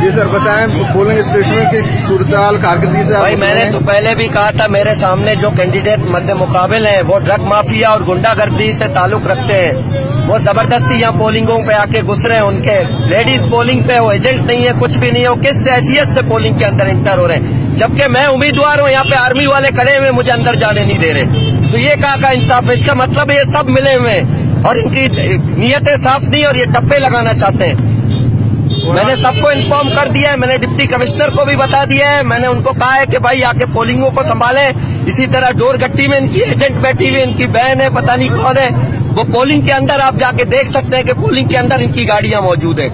जी sir बताएँ polling station की सूरत कारकर्दगी से भाई मैंने तो पहले भी कहा था मेरे सामने जो कैंडिडेट मध्य मुकाबल हैं वो ड्रग माफिया और गुंडागर्दी से ताल्लुक रखते हैं। वो ज़बरदस्ती यहाँ पोलिंगों पे आके घुस रहे हैं उनके लेडीज़ पोलिंग पे वो एजेंट नहीं है कुछ भी नहीं है वो किस हैसियत से पोलिंग के अंदर इंटर हो रहे हैं? जबकि मैं उम्मीदवार हूँ यहाँ पे आर्मी वाले खड़े हुए मुझे अंदर जाने नहीं दे रहे। तो ये कहा का इंसाफ है? इसका मतलब ये सब मिले हुए हैं। और इनकी नीयतें साफ़ नहीं और ये टप्पे लगाना चाहते हैं। मैंने सबको इन्फॉर्म कर दिया है। मैंने डिप्टी कमिश्नर को भी बता दिया है। मैंने उनको कहा है कि भाई आके पोलिंगों को संभाले। इसी तरह डोर गट्टी में इनकी एजेंट बैठी हुई इनकी बहन है, पता नहीं कौन है। वो पोलिंग के अंदर आप जाके देख सकते हैं कि पोलिंग के अंदर इनकी गाड़ियाँ मौजूद है।